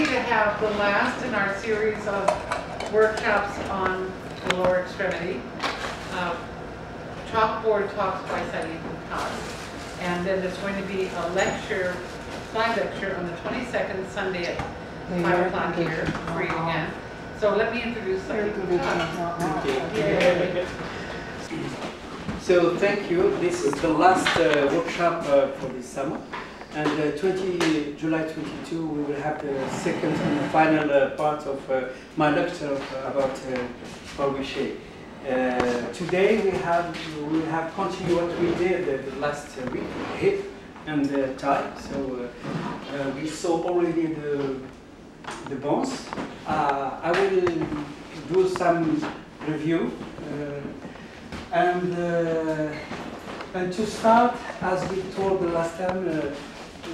lucky to have the last in our series of workshops on the lower extremity. uh, Chalkboard talks by Sadi Khan. And then there's going to be a lecture, slide lecture on the 22nd Sunday at 5 o'clock here, free again. So let me introduce Sadi Khan. So thank you. This is the last uh, workshop uh, for this summer. And uh, 20, July 22, we will have the second and final uh, part of uh, my lecture uh, about. Uh, today we have we will have continued what we did the last week, hip and uh, thigh. So we saw already the the bones. I will do some review. Uh, and, uh, and to start, as we told the last time, uh,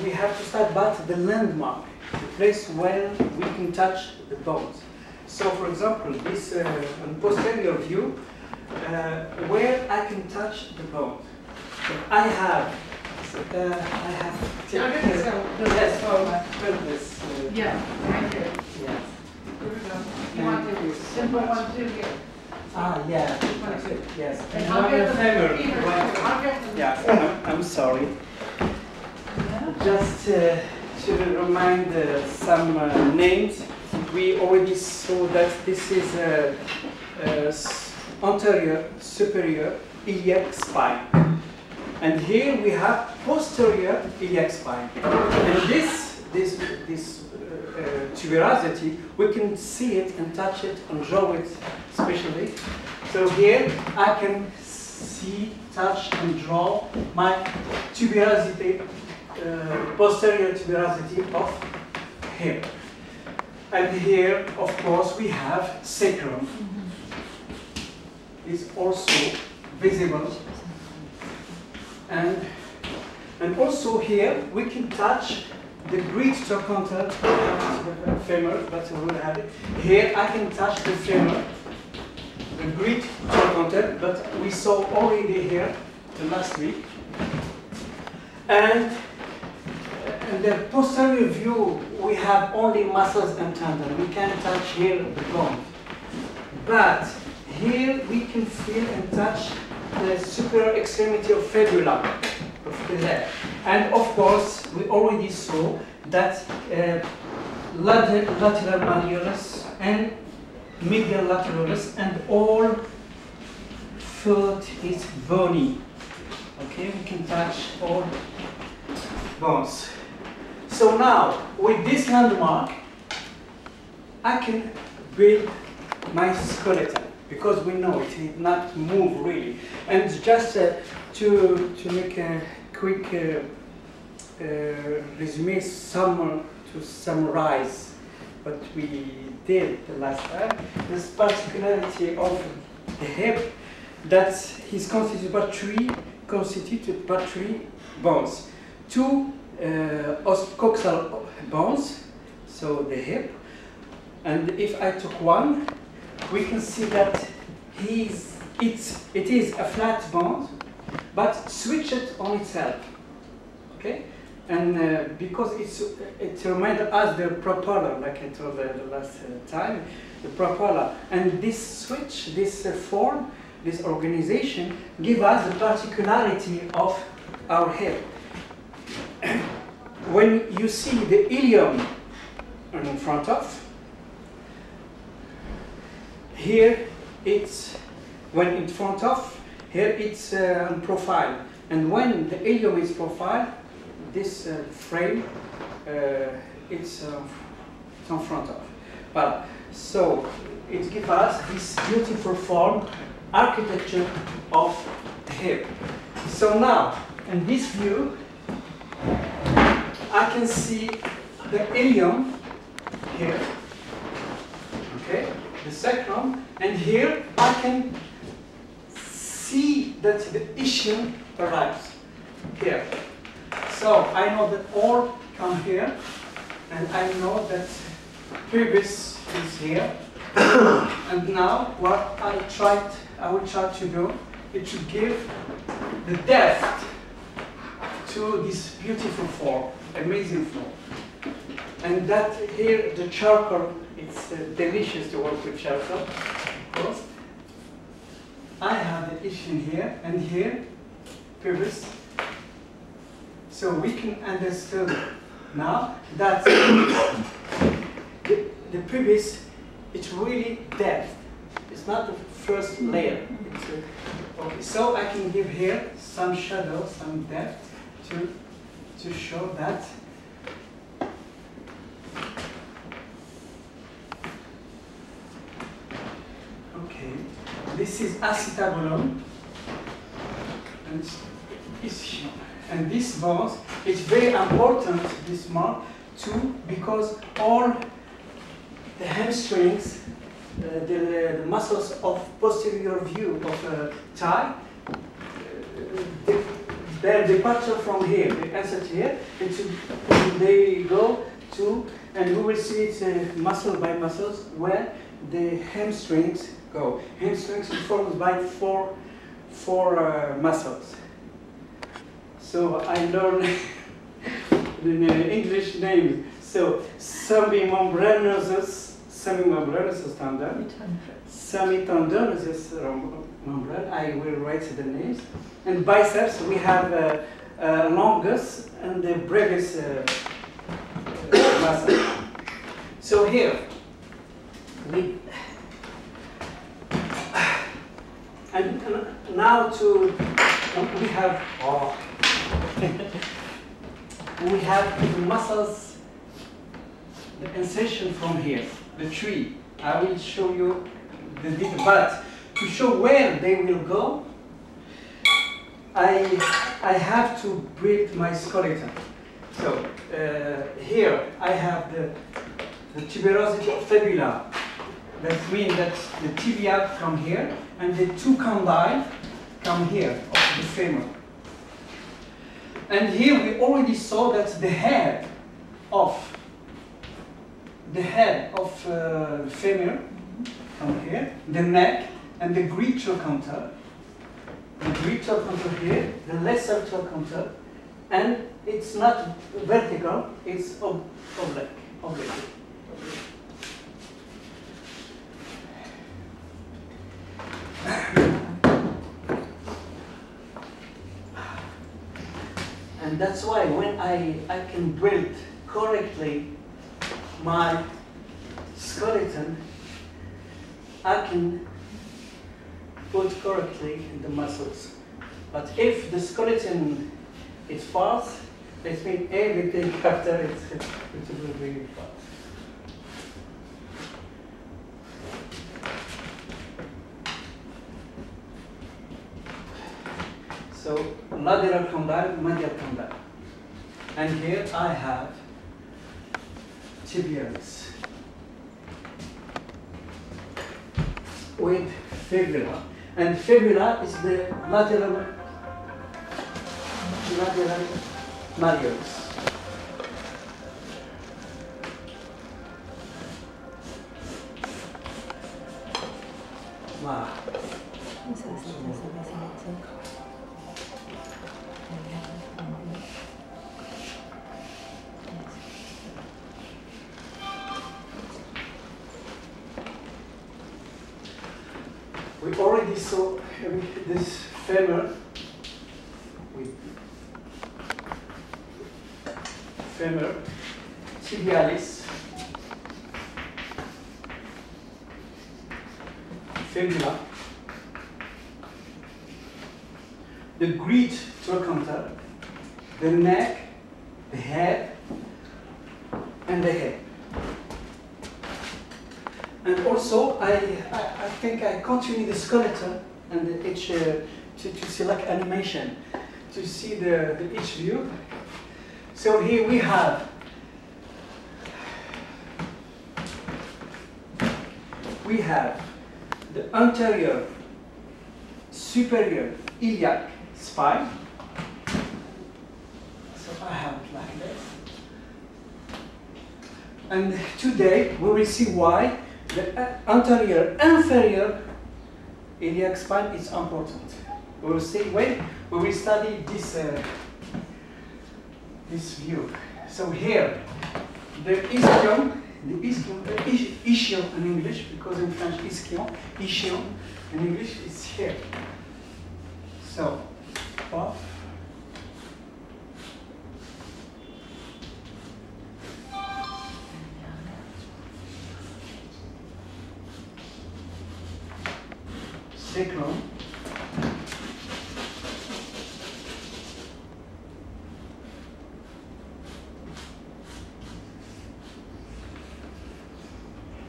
we have to start by the landmark, the place where we can touch the bones. So, for example, this uh, on posterior view, uh, where I can touch the bone. So I have, uh, I have. I'm gonna go the Yes, left pelvis. uh, Yeah, right here. Yes. Here we go. You want to do simple one, two here. Ah, yeah. One, two. Yes. And And I'll get the femur. fever. I'll get the. Yeah, I'm, I'm sorry. Just uh, to remind uh, some uh, names, we already saw that this is uh, anterior superior iliac spine. And here we have posterior iliac spine. And this, this, this uh, uh, tuberosity, we can see it and touch it and draw it especially. So here I can see, touch and draw my tuberosity, Uh, posterior tuberosity of here. And here, of course, we have sacrum. Is also visible. And, and also here, we can touch the great trochanter femur, but we will have it. Here, I can touch the femur, the great trochanter, but we saw already here the last week. And in the posterior view, we have only muscles and tendon. We can touch here the bone. But here we can feel and touch the superior extremity of fibula of the leg. And of course, we already saw that uh, lateral, malleolus and medial lateralis and all foot is bony. Okay, we can touch all bones. So now, with this landmark, I can build my skeleton because we know it did not move really. And just uh, to, to make a quick uh, uh, resume, sum, to summarize what we did the last time, this particularity of the hip that is constituted by three, constituted by three bones. Two coxal bones, so the hip, and if I took one, we can see that he's, it's, it is a flat bone, but switch it on itself. Okay? And uh, because it's, it reminds us the propeller, like I told uh, the last uh, time, the propeller. And this switch, this uh, form, this organization, give us the particularity of our head. When you see the ilium in front of, here it's when in front of here it's uh, on profile. And when the ilium is profile this uh, frame uh, it's uh, it's on front of. Well so it gives us this beautiful form architecture of hip so now in this view I can see the ilium here okay the sacrum, and here I can see that the ischium arrives here. So I know that all come here, and I know that pubis is here. and now what I tried, I will try to do, it should give the depth to this beautiful form, amazing form. And that here, the charcoal, it's uh, delicious to work with charcoal, of course. I have the issue here and here, pubis. So we can understand now that the, pubis, it's really depth. It's not the first layer. A, okay, so I can give here some shadow, some depth to, to show that Okay, this is acetabulum, and it's here. And this bones is very important, this mark, too, because all the hamstrings, uh, the, the muscles of posterior view of uh, thigh, uh, their departure from here, they insert here, and, to, they go to, and we will see it uh, muscle by muscles, where the hamstrings go. Hamstrings are formed by four, four uh, muscles. So I learned the English names. So semimembranosus, semimembranosus standard, semitendinosus membrane. I will write the names. And biceps, we have uh, uh, longus and the brevis uh, uh, muscle. So here, we and uh, now to we have oh, we have the muscles the insertion from here the tree i will show you but to show where they will go i i have to build my skeleton so uh, here i have the the tuberosity of fibula that means that the tibia come here and the two condyle come here of the femur. And here we already saw that the head of the head of uh, femur come here, the neck and the great trochanter, the great trochanter here, the lesser trochanter, and it's not vertical, it's ob oblique. oblique. And that's why when I, I can build correctly my skeleton, I can put correctly in the muscles. But if the skeleton is false, it means everything after it, it will be false. So lateral condyle, medial condyle. And here I have tibialis with fibula. And fibula is the lateral lateral malleolus. Animation to see the, the each view. So here we have we have the anterior superior iliac spine. So I have it like this. And today we will see why the uh, anterior inferior iliac spine is important. We will see when we will study this uh, this view. So here, the ischium, the ischium, uh, is- ischium in English, because in French ischium, ischium in English is here. So, off. Sacrum.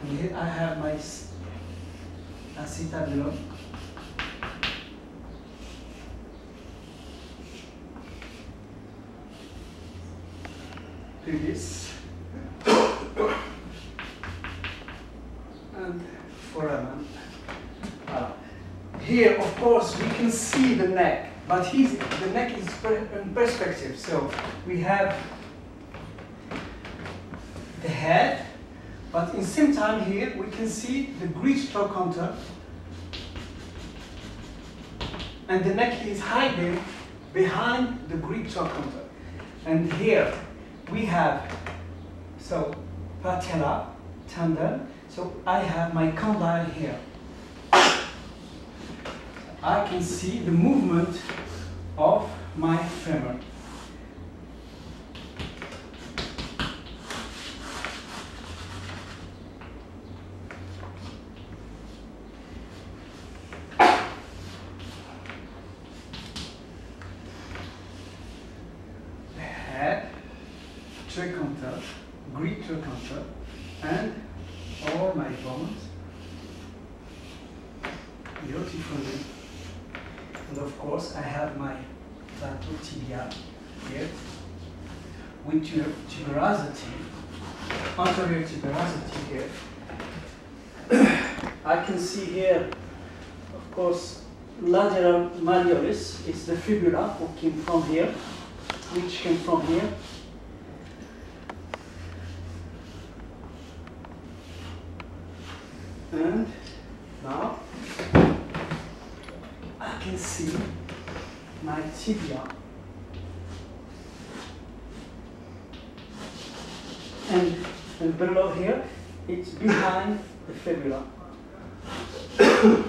And here I have my s- acetabulum. Pubis. and foramen. Uh, here, of course, we can see the neck, but he's, the neck is in perspective. So we have the head, but in the same time here we can see the great trochanter, and the neck is hiding behind the great trochanter. And here we have so patella, tendon. So I have my condyle here. I can see the movement of my femur. Trochanter, trochanter, and all my bones beautifully. And of course, I have my tibia here with tuberosity, anterior tuberosity here. I can see here, of course, lateral malleolus is the fibula who came from here, which came from here. And now I can see my tibia. And, and below here, it's behind the fibula.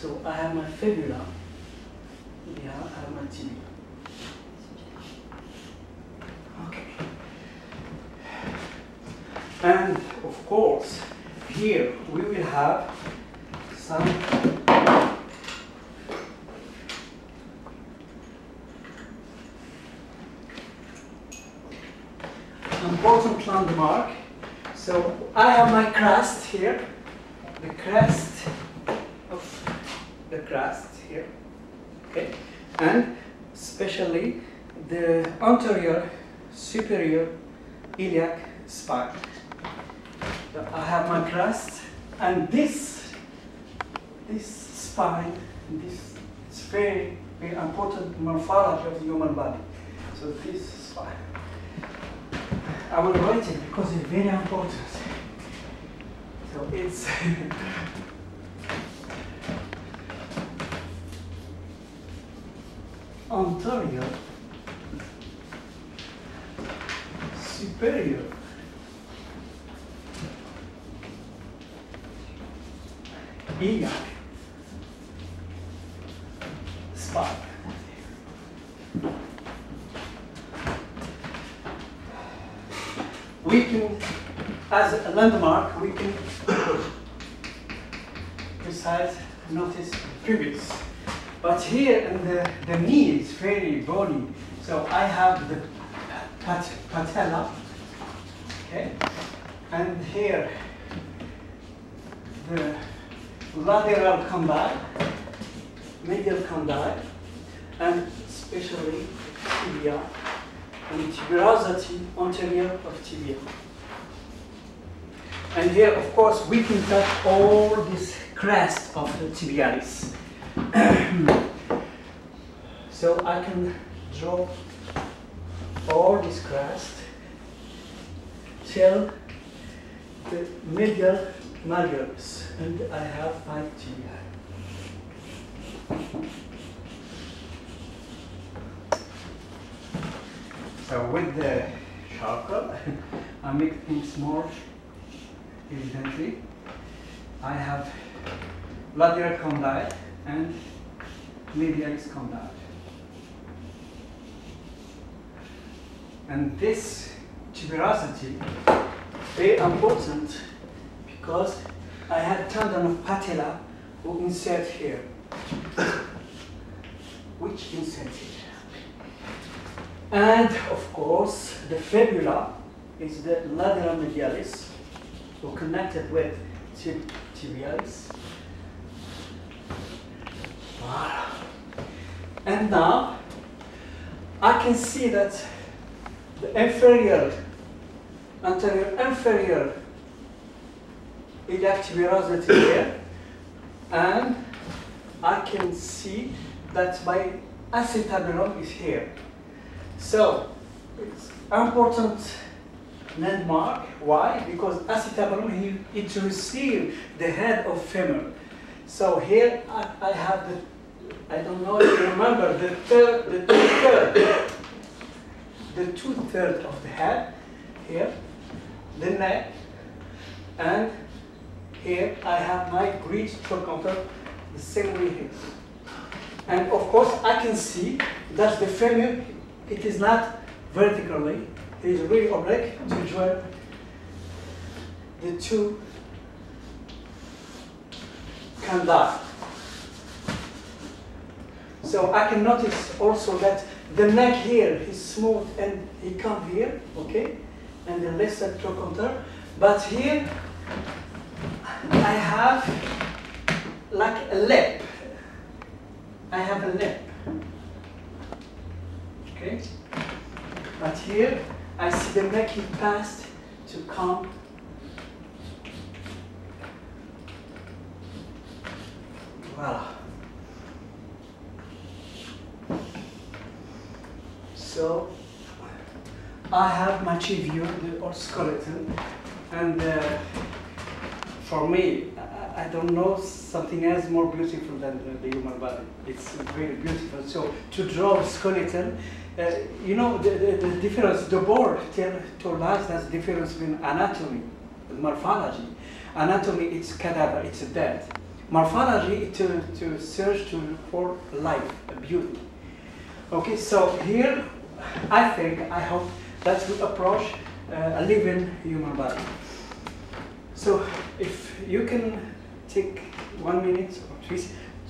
so I have my fibula. Yeah, I have my tibia. Okay. And of course, here we will have some important landmark. So I have my crest here, the crest of the crest here, okay, and especially the anterior superior I have my crest, and this this spine, this is very very important morphology of the human body. So this spine. I will write it because it's very important. So it's anterior, superior, iliac, spine. we can, as a landmark, we can precise notice the pubis. But here in the, the knee is very bony. So I have the pat, patella, okay? And here, the lateral condyle, medial condyle, and especially tibia and tuberosity anterior of tibia. And here, of course, we can touch all this crest of the tibialis. so I can draw all this crest till the medial malleolus, and I have my tibia. So with the charcoal. I make things more evidently. I have lateral condyle and medialis condyle. And this tuberosity very important because I have tendon of patella who insert here. Which insert here. And of course, the fibula is the lateral medialis, who connected with tib- tibialis. Wow. And now I can see that the inferior, anterior inferior iliac tuberosity here, and I can see that my acetabulum is here. So it's important landmark. Why? Because acetabulum he, it receives the head of femur. So here I, I have the I don't know if you remember the third the two third the two third of the head here, the neck, and here I have my great trochanter the same way here. And of course I can see that the femur it is not vertically, it is really oblique to join the two condyle. So I can notice also that the neck here is smooth and he come here, okay, and the lesser trochanter. But here I have like a lip. I have a lip. Okay? But here I see the he passed to come. Voila. So I have my view the or skeleton, and uh, for me, I, I don't know something else more beautiful than the, human body. It's very beautiful. So to draw a skeleton, uh, you know the, the, the difference. The board tell told us that's the difference between anatomy morphology. Anatomy, it's cadaver, it's a dead. Morphology, to, to search to for life, beauty. Okay, so here I think, I hope that we approach uh, a living human body. So if you can take one minute or two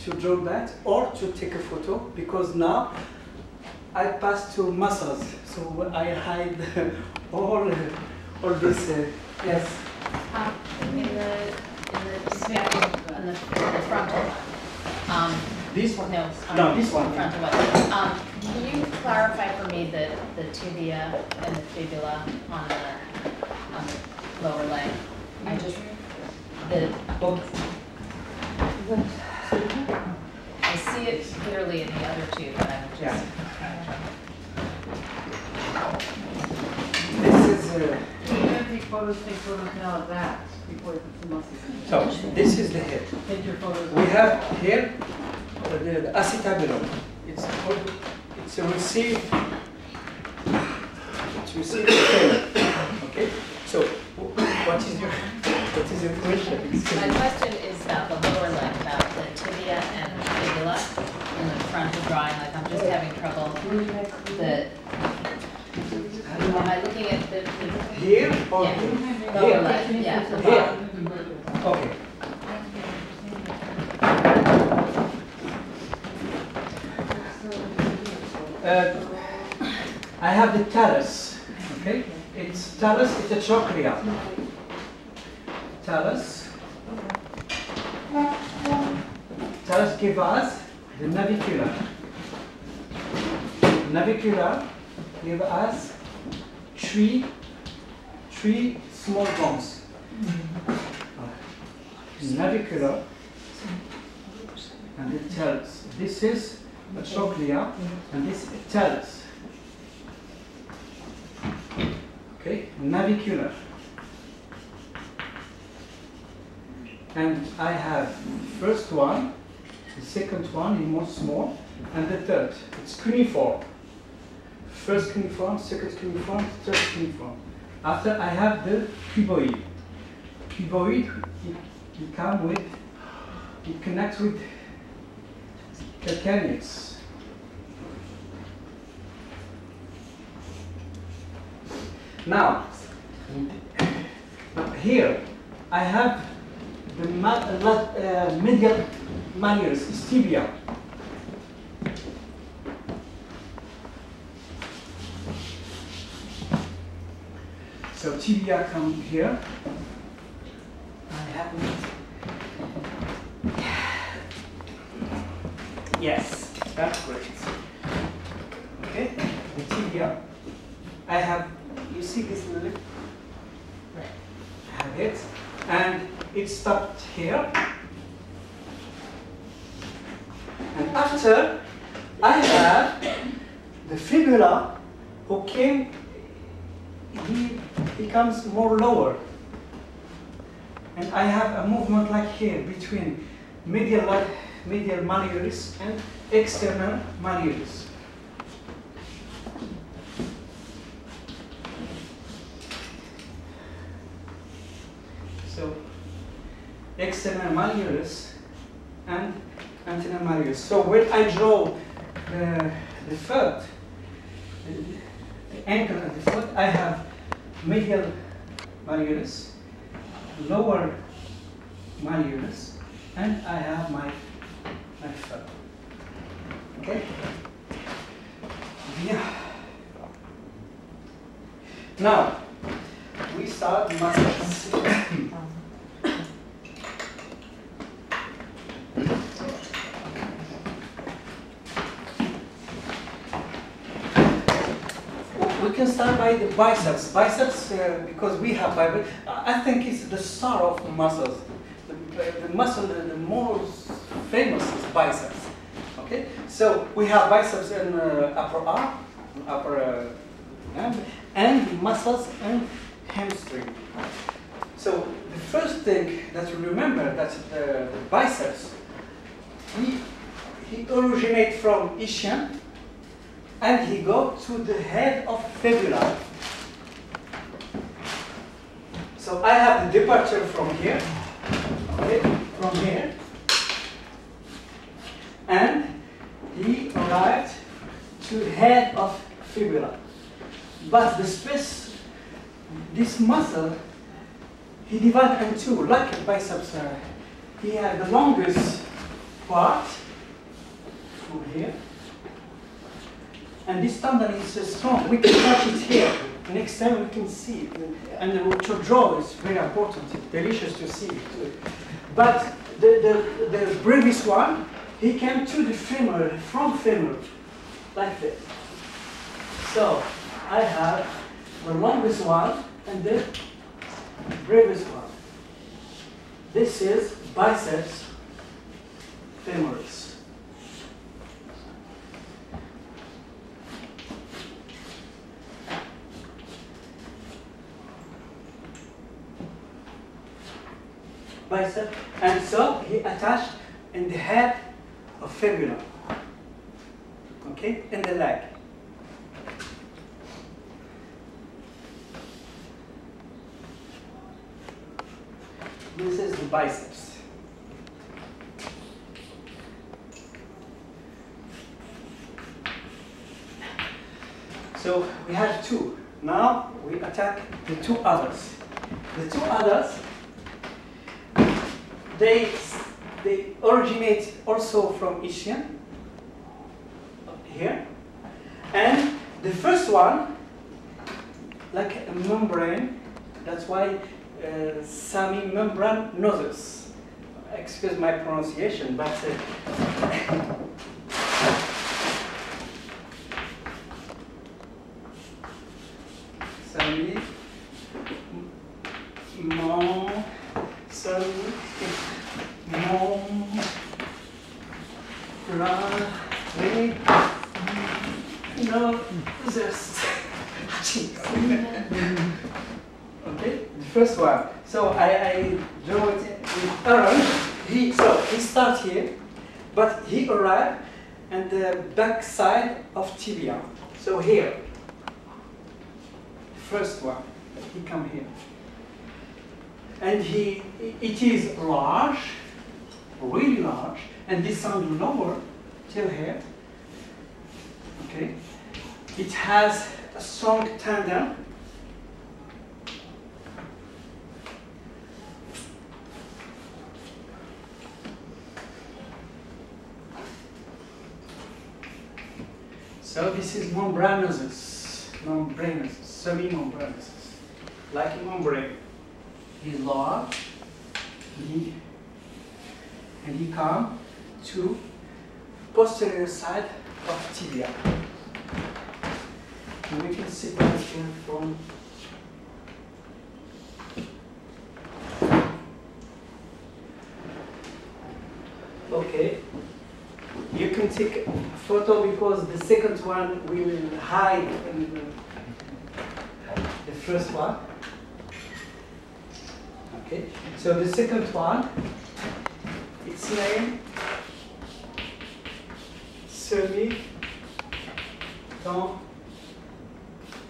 to draw that or to take a photo because now I pass to muscles, so I hide all, all this, uh, yes. Um, In the, in the in the, the frontal one, um, This one? no. um, No, this one. Frontal one. Um, can you clarify for me the, the tibia and the fibula on the, on the lower leg? I just, the, book, I see it clearly in the other two, but I'm Yeah. just. This is, a. You're gonna take photos, take photos now of that before you put the muscles in. so this is the head. Take your photos. We have here the, the acetabulum. It's called, it's a receive, it's receive Okay, so wh- what is your, what is your question? My question is about the lower leg, about the tibia and fibula in the frontal drawing, like I'm just having trouble. The, am I looking at the, the Here or Yeah. here? lower Here. leg? Yeah. the Here. bottom. Okay. Uh, I have the talus, okay? It's talus, it's a trochlea. Talus. Talus give us the navicular. Navicular give us three, three small bones. Mm-hmm. Navicular and it tells. This is a trochlea mm-hmm. and this is talus. Okay, navicular. And I have first one, the second one is more small, and the third, it's cuneiform. first cuneiform, second cuneiform, third cuneiform. After I have the cuboid. Cuboid, it, it come with, it connects with calcareous. Now, here I have the uh, medial is tibia. So tibia come here. I have it. Yes, that's great. Okay, the tibia. I have, you see this little Right. I have it, and it stopped here. And after, I have the fibula who came, he becomes more lower. And I have a movement like here between medial, medial malleolus and external malleolus. So external malleolus and malleolus. So when I draw the, the foot, the, the ankle of the foot, I have medial malleolus, lower malleolus, and I have my, my foot. Okay? Yeah. Now, we start muscles. We can start by the biceps. Biceps, uh, because we have biceps, I think it's the star of the muscles. The, the muscle, the, the most famous is biceps. Okay, so we have biceps in uh, upper arm, upper uh, arm, and muscles and hamstring. So the first thing that you remember that the, the biceps, he, he originate from ischium and he go to the head of fibula. So I have the departure from here, okay, from here, and he arrived to head of fibula. But the space, this muscle, he divided in two, like biceps. Uh, he had the longest part from here, and this tendon is uh, strong. We can touch it here. Next time we can see it. And uh, to draw is very important. It's delicious to see it. But the, the, the previous one, he came to the femur, from femur, like this. So I have the longest one and the bravest one. This is biceps femoris. Bicep, and so he attached in the head of fibula. Okay, in the leg. This is the biceps. So we have two. Now we attack the two others. The two others, they they originate also from ischium here, and the first one, like a membrane. That's why uh, Sami membrane nosus. Excuse my pronunciation, but uh, Sami mon Sami mon plan nosus. Okay, the first one. So I, I draw it with orange. He so he starts here, but he arrived at the back side of tibia. So here, first one. He come here. And he, it is large, really large, and this sound lower till here. Okay. It has a strong tendon. So this is membranosus, membranosus, semi-membranosus, like a membrane. He's large, and he, and he come to posterior side of tibia. And we can separate him from Okay. You can take a photo because the second one will hide in the, uh, the first one. Okay, so the second one, its name, semi, dans,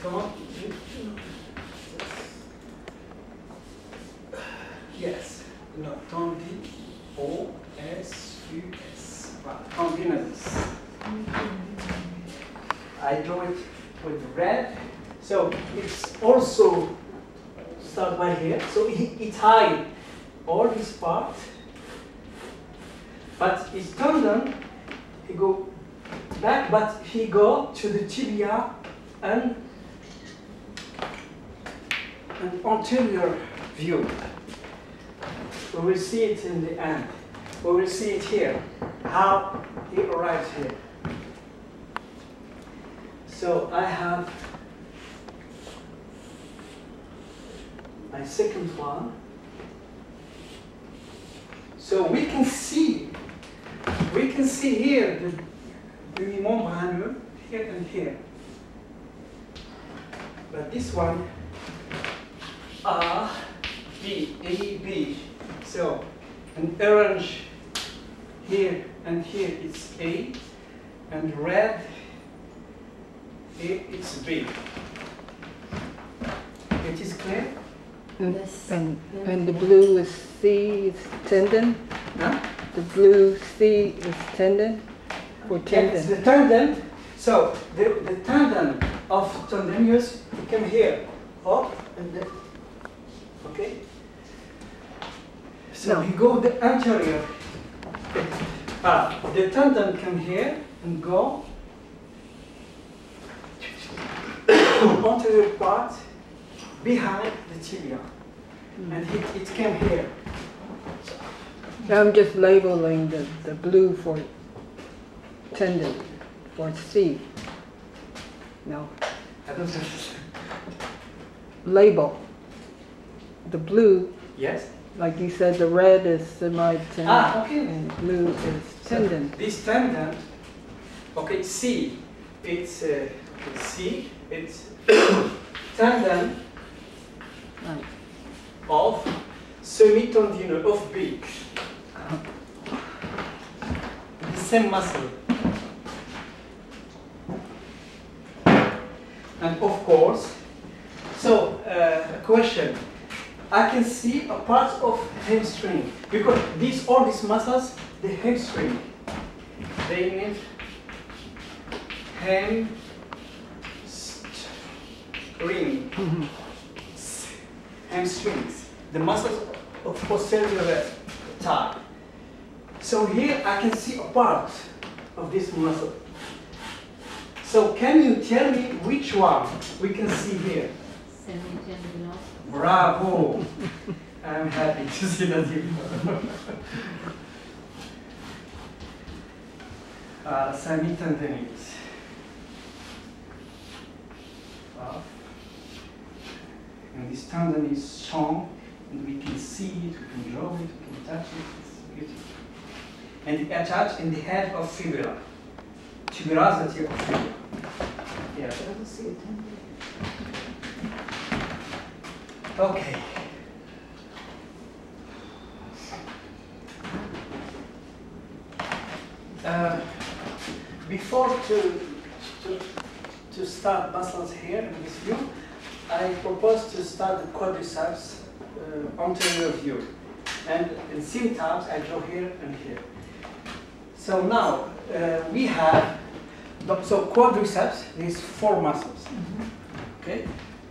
dans, yes, no, tendit, O, S, U, S, voilà, tendinosus. I draw it with red, so it's also start by here. So it, it hide all this part, but it's tendon, he go back, but he go to the tibia and an anterior view. We will see it in the end. We will see it here, how he arrives here. So I have second one. So we can see, we can see here the unimembraneux here and here. But this one, A, B, A, B. So an orange here and here it's A, and red here it's B. It is clear? And, This- and, and the blue is C is tendon, Huh? the blue C is tendon, for It's tendon. the tendon. So the, the tendon of tendinous it come here, up and then, okay. So No. we go the anterior. Ah, the tendon come here and go anterior part behind the tibia, and it, it came here. So I'm just labeling the, the blue for tendon, for C. No, I don't understand. label. The blue, Yes. like you said, the red is semi-tendon. Ah, okay. And blue is tendon. This tendon, okay, C, it's uh, C, it's tendon Right. Of semitendinous of B. The same muscle. And of course, so uh, a question. I can see a part of hamstring because these all these muscles, the hamstring, they need hamstring, hamstrings, the muscles of posterior thigh. So here I can see a part of this muscle. So can you tell me which one we can see here? Bravo! I'm happy to see that you. uh, semitendinous. Wow. And this tandem is strong, and we can see it, we can draw it, we can touch it. It's beautiful. And attached in the head of fibula, tuberosity of fibula. Yeah. Okay. Uh, before to, to, to start muscles here in this view, I propose to start the quadriceps uh, anterior view. And in same times, I draw here and here. So now, uh, we have, the- so quadriceps, these four muscles. Okay?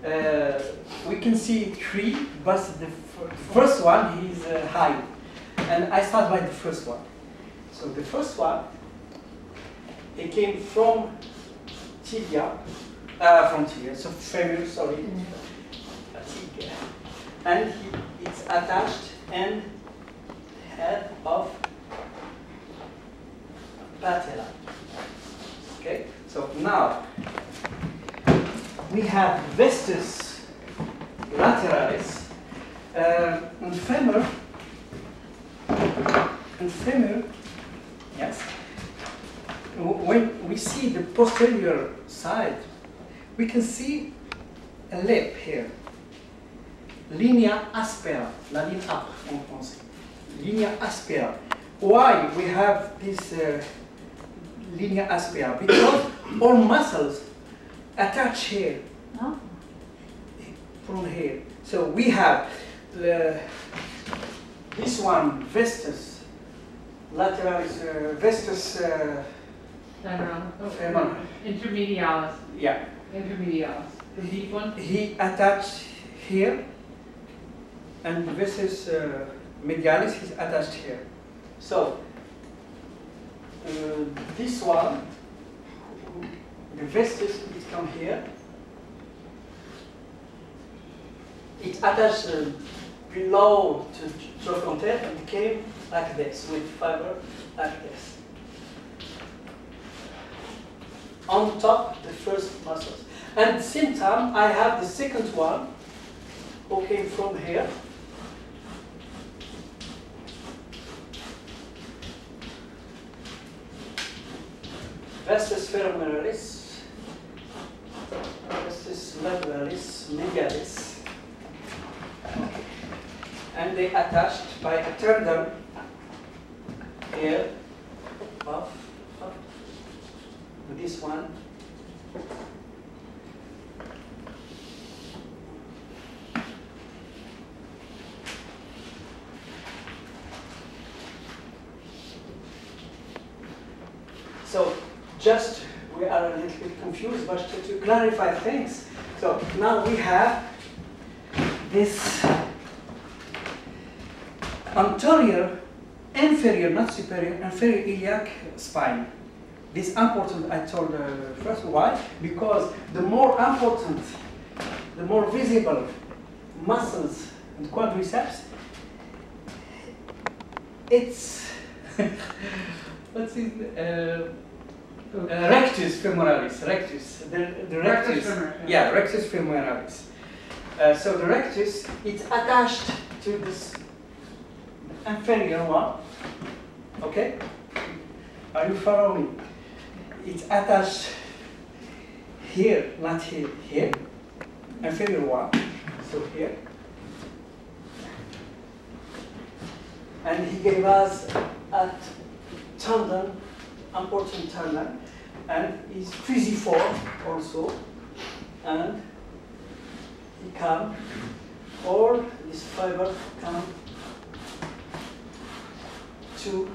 Uh, we can see three, but the first one is uh, high. And I start by the first one. So the first one, it came from tibia, uh, from tibia, so femur, sorry. And he, it's attached and head of patella. Okay, so now we have vestus lateralis uh, and femur and femur yes when we see the posterior side we can see a lip here. Linea aspera la ligne âpre en français linea aspera. Why we have this uh, linea aspera? Because all muscles attach here. Oh. from here. So we have the, this one, vestus, lateralis, uh, vestus, uh, Lateral, Femur. intermedialis, yeah, the deep one. he attached here, and this is uh, medialis is attached here. So uh, this one, the vestus, it come here. It attached uh, below to trochanter and came like this with fiber like this. On top, the first muscles. And the same time, I have the second one who came from here. Vastus femoralis, vastus lateralis, medialis. And they attached by a tendon here of, this one. So just we are a little bit confused, but to, to clarify things. So now we have this anterior, inferior, not superior, inferior iliac spine. This important, I told uh, first why? Because the more important, the more visible muscles and quadriceps, it's what's it? Uh, uh, rectus femoralis, rectus, the, the rectus, Rectus femur, yeah, rectus femoralis. Uh, so the rectus, it's attached to this inferior one, okay? Are you following? It's attached here, not here, here, inferior one, so here. And he gave us a tendon, important tendon, and is fusiform also, and he come, or this fiber come to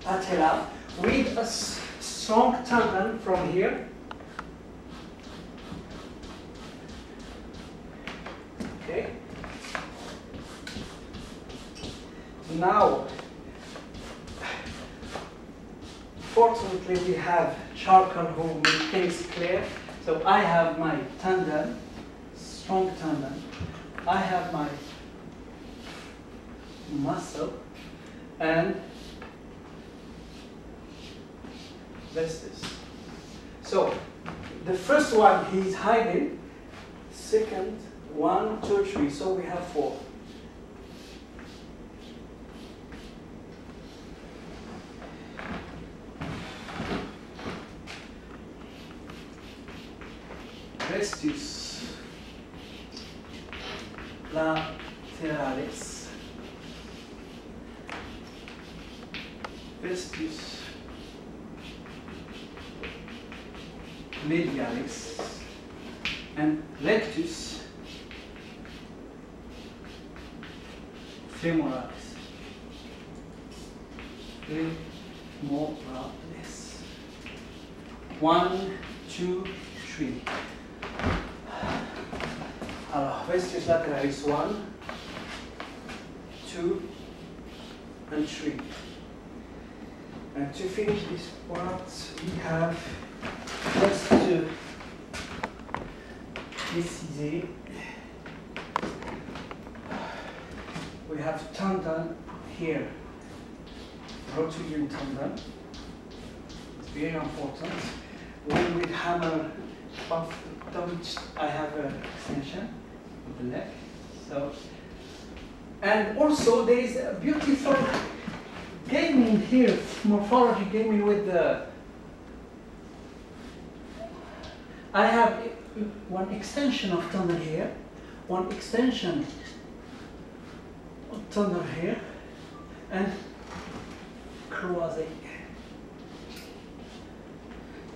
patella with a strong tendon from here. Okay. Now, fortunately, we have charcoal who make things clear. So I have my tendon, strong tendon. I have my muscle and So the first one he's hiding, second, one, two, three. So we have four. Vestus lateralis. Vestus medialis. and rectus femoralis. Femoralis. One, two, three. Alors, vestus lateralis one, two, and three. And to finish this part, we have just to décider. We have tendon here, rotulian tendon. It's very important. When we hammer off, don't I have an extension of the leg? So, and also there is a beautiful gaming here, morphology gaming with the. I have one extension of tendon here, one extension of tendon here, and croisé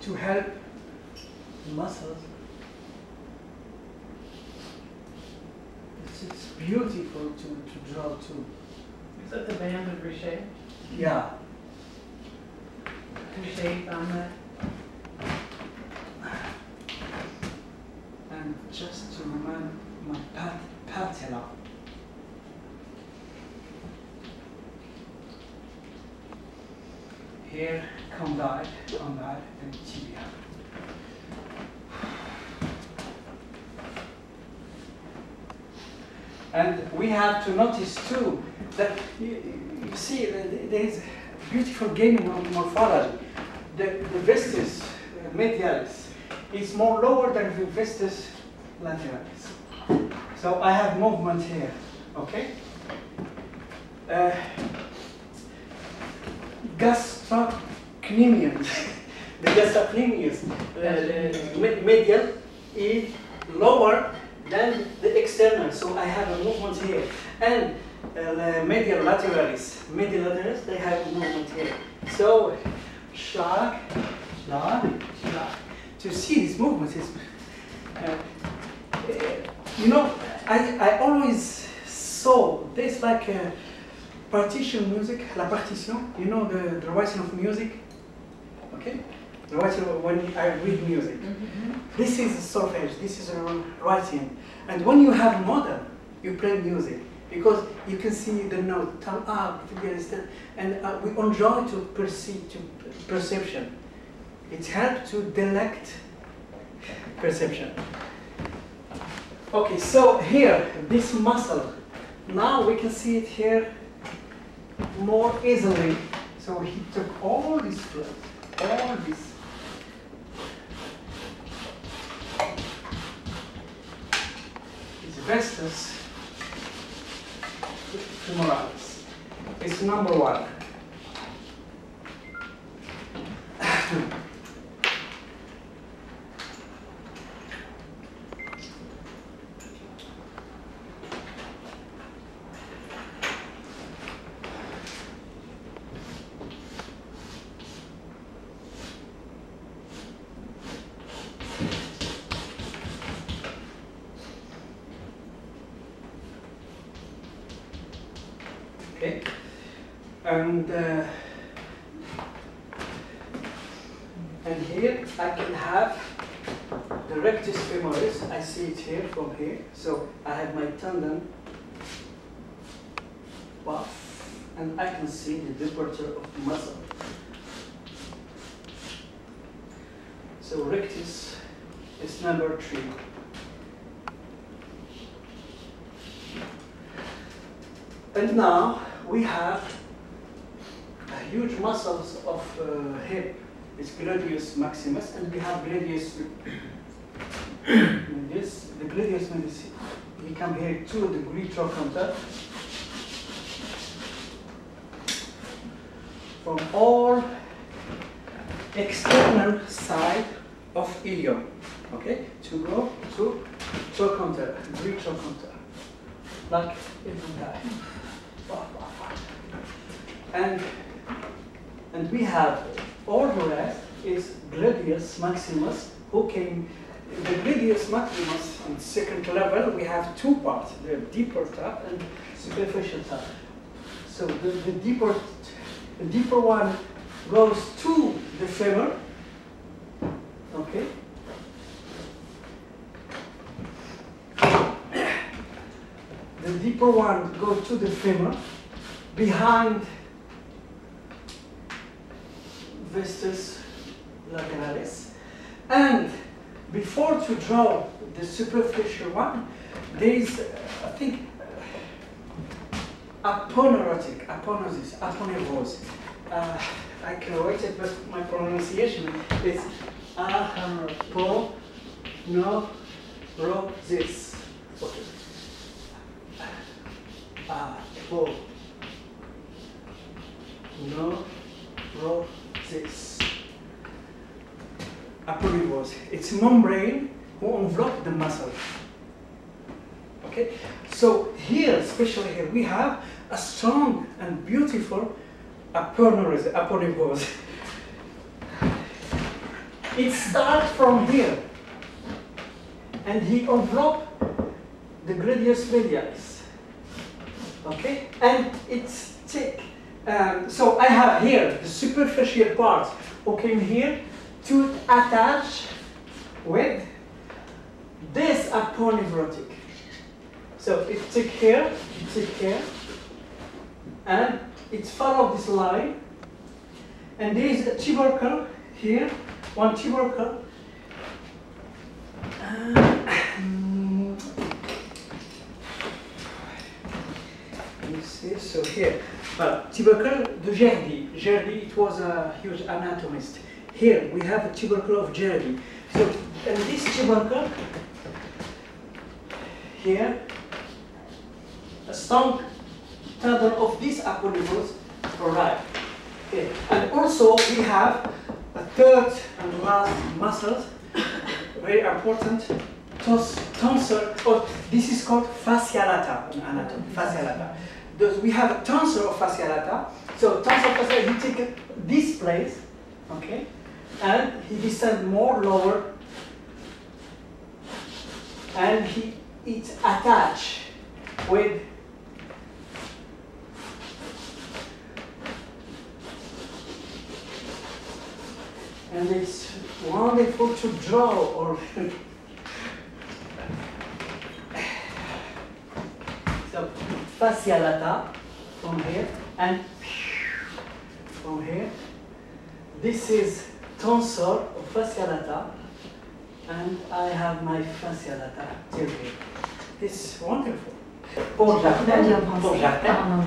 to help muscles. It's, it's beautiful to, to draw too. Is that the band of Richer? Yeah. Richer on that? and just to remind my pat patella. Here, condyle, condyle, and tibia. And we have to notice too that you, you see there is beautiful gaming morphology. The, the uh, medialis is more lower than the vestis lateralis. So I have movement here, okay? Uh, gastrocnemius, the gastrocnemius, uh, me- medial is lower than the external, so I have a movement here. And uh, the medial lateralis, medial lateralis, they have a movement here. So, schlag, schlag, schlag. To see this movement is, uh, uh, you know, I, I always saw this like a partition music, la partition, you know, the, the writing of music, okay? The writing of- when I read music. Mm-hmm, mm-hmm. This is solfege, this is a writing. And when you have model, you play music because you can see the note, tam up, understand, and uh, we enjoy to perceive, to perception. It helps to delect perception. Okay, so here, this muscle, now we can see it here more easily. So he took all these blood, all this. His femoralis. It's number one. Okay, and uh, and here I can have the rectus femoris. I see it here from here. So I have my tendon buff, and I can see the departure of the muscle. So rectus is number three. And now we have muscles of uh, hip. is gluteus maximus, and we have gluteus medius. The gluteus medius, we come here to the great trochanter. From all external side of ilium, okay, to go to trochanter, great trochanter, like every guy. And and we have all the rest is gluteus maximus who came the gradus maximus on second level, we have two parts, the deeper tap and superficial tap. So the, the deeper, the deeper one goes to the femur, okay? The deeper one goes to the femur, behind vestus lateralis. And before to draw the superficial one, there is, I think, uh, aponeurotic, aponeursis, aponeurose. Uh, I can write it, but my pronunciation is aponeurosis. Okay. Aponeurosis. Aponeurose. It's a membrane who envelop the muscle. Okay, so here, especially here, we have a strong and beautiful aponeurose. It starts from here, and he envelop the gradus medialis. Okay, and it's thick. Um, so I have here the superficial part came here to attach with this aponeurotic. So it took here, it took here, and it follow this line. And there is a tubercle here, one tubercle. Um, you see, so here, well, tubercle de Gerdy. Gerdy, it was a huge anatomist. Here we have a tubercle of Gerdy. So, and this tubercle here, a strong tendon of this aponeurose right. Okay. And also we have a third and last muscle, very important, tons, or oh, this is called fascia lata in anatomy, fascia lata. Those, we have a tonsor of fascia lata. So tonsor of fascia, he take this place, okay, and he descend more lower, and he it's attached with and it's wonderful to draw or so fascia lata from here and from here. This is tonsor of fascia lata and I have my fascia lata till here. It's wonderful. Pour Jardin. pour Jardin.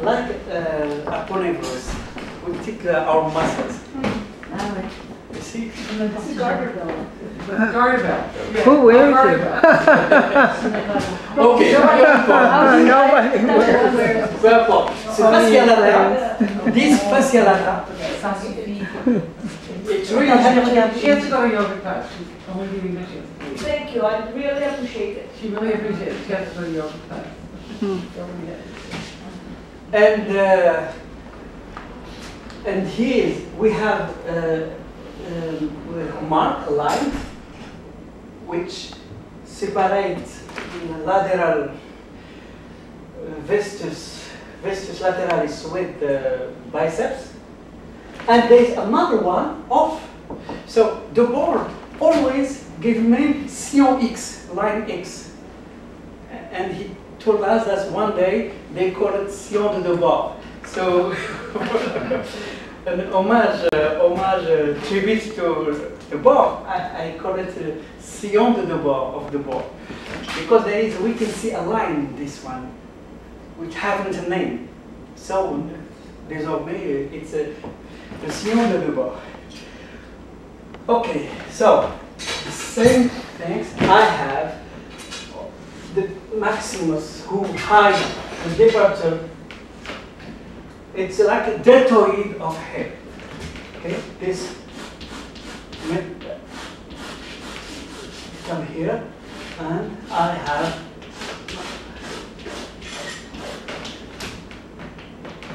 Like uh, aponeurose we take uh, our muscles. You see Garterville. Yeah, Who wears it? Garterville. okay nobody wears it. Peu importe. C'est fascia lata. This fascia lata. It's really helpful. She has to yoga class, she's only giving this. Thank you, I really appreciate it. She really appreciates it, she has to go to yoga class. And uh, and here we have uh, um, mark, line, which separates the lateral uh, vestus, vestus lateralis with the biceps. And there's another one off. So Debord always gave me Sion X, line X. And he told us that one day they call it Sion de Debord. So an homage, uh, homage uh, tribute to Debord. I, I call it uh, Sion de Debord of Debord. Because there is, we can see a line in this one, which haven't a name. So désormais, it's a, the Sion de Debord. Okay, so the same things I have the Maximus who hide the departure. It's like a deltoid of head. Okay, this come here, and I have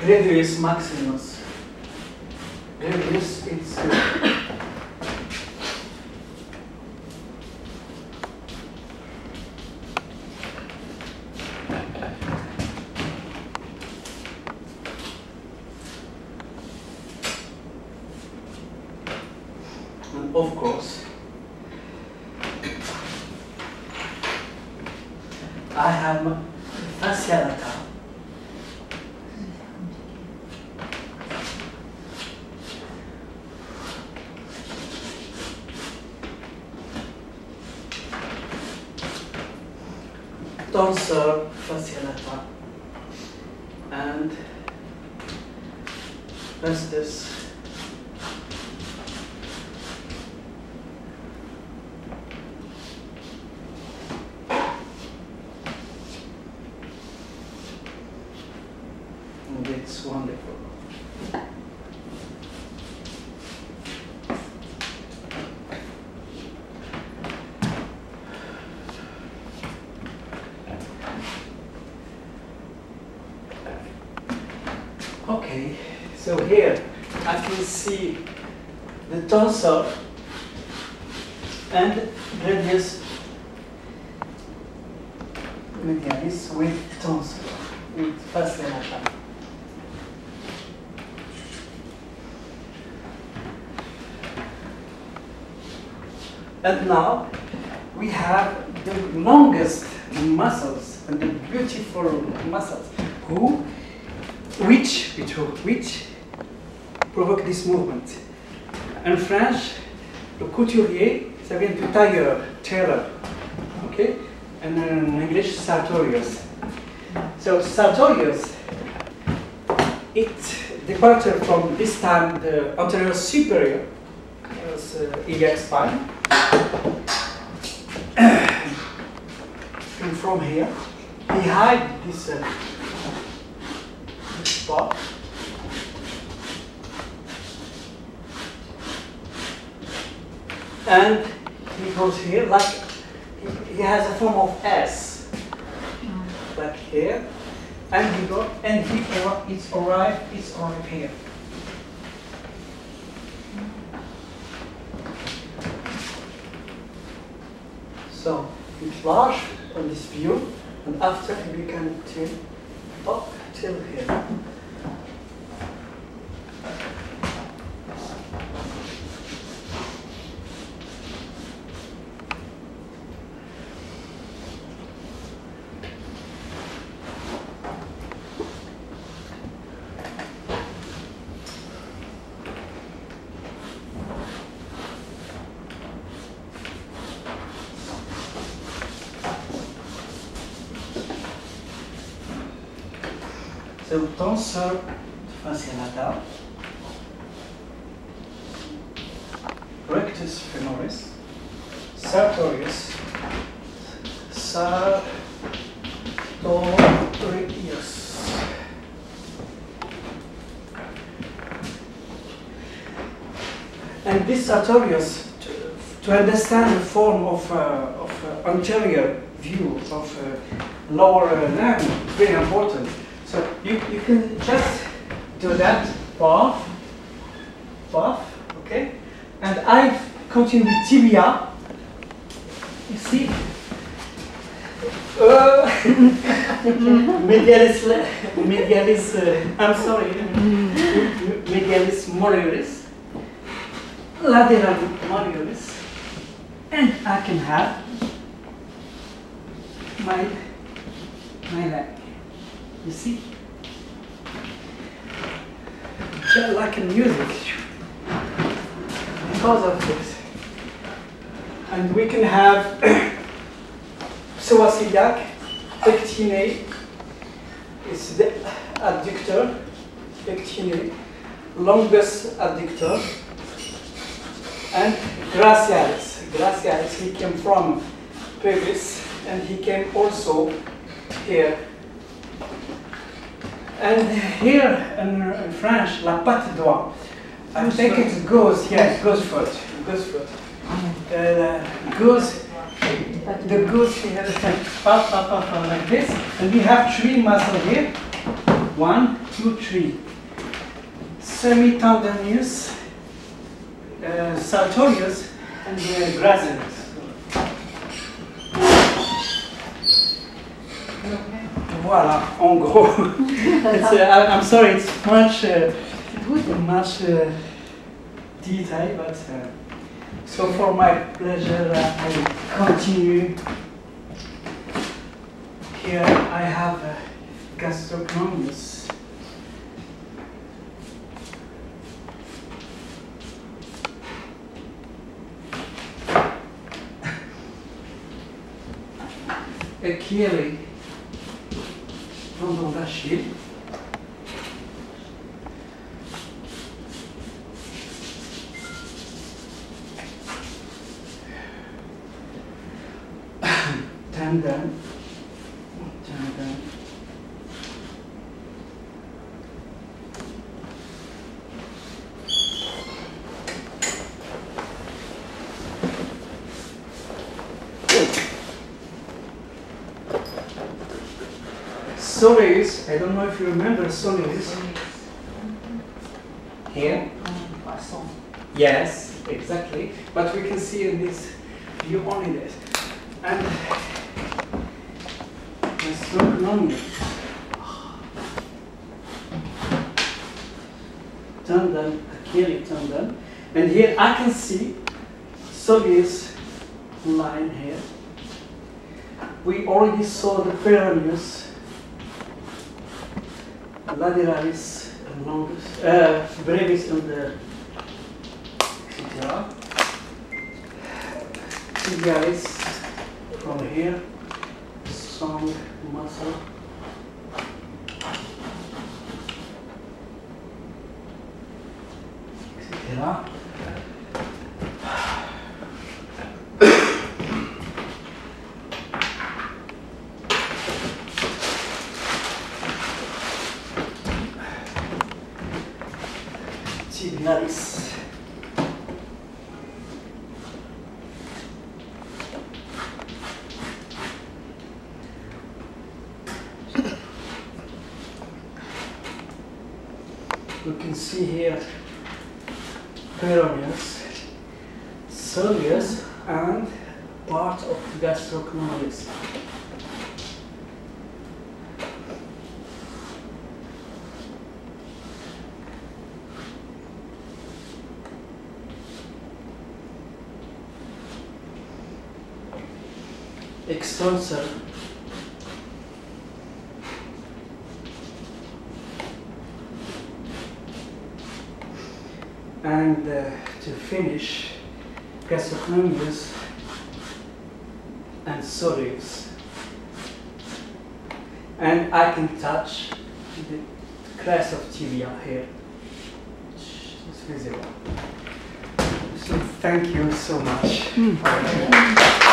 Gradius Maximus. Gradius, it's uh, And of course, I have fasciata. Tonsor fasciata. And that's. And it's wonderful. Okay, so here I can see the tonsor and radius medialis with tonsor, with fasciata. And now we have the longest muscles and the beautiful muscles who which which which provoque this movement. En French, le couturier, tailleur, tailor. Okay? And in English, sartorius. So sartorius, it departed from this time the anterior superior, as uh, iliac spine. and from here, behind this uh, spot. And goes here like he, has a form of S, like here, and he and he it's arrived it's arrived here. So it's large on this view, and after we can till up till here. So tonsor fasciata, rectus femoris, sartorius, sartorius. And this sartorius, to, to understand the form of, uh, of uh, anterior view of uh, lower uh, limb, is very important. You, can just do that, buff, buff, okay? And I continue with tibia. You see? Uh, medialis, medialis, uh, I'm sorry, medialis morialis, lateral morialis, and I can have my, my leg. You see? Just like music. Because of this. And we can have psoasiliac, pectine, is the adductor, pectine, longus adductor, and gracialis. Gracialis, he came from pelvis, and he came also here and here in, French, la patte d'oie. I think it's goose, yes, goose foot, Goose foot. Uh, goes, the goose here is like, pa, pa, pa, pa, like this, and we have three muscles here. One, two, three. Semitendinous, uh, sartorius, and uh, gracilis. Voilà, en gros. it's, uh, I'm sorry, it's much, uh, much uh, detail, but uh, So for my pleasure, uh, I continue. Here I have uh, gastrocnemius. Achille, tendon d'Achille. tendon, tendon. Soleus, I don't know if you remember Soleus. Here? Yes, exactly. But we can see in this view only this. And. Tendon, Achilles tendon. And here I can see soleus line here. We already saw the peroneus, lateralis longus, uh, brevis and the etc. Tibialis from here, strong muscle. etc. Tibialis. You can see here peroneus, soleus, and part of gastrocnemius. Extensor and uh, to finish gastrocnemius and soleus. And I can touch the crest of tibia here. It's visible. So thank you so much. Well,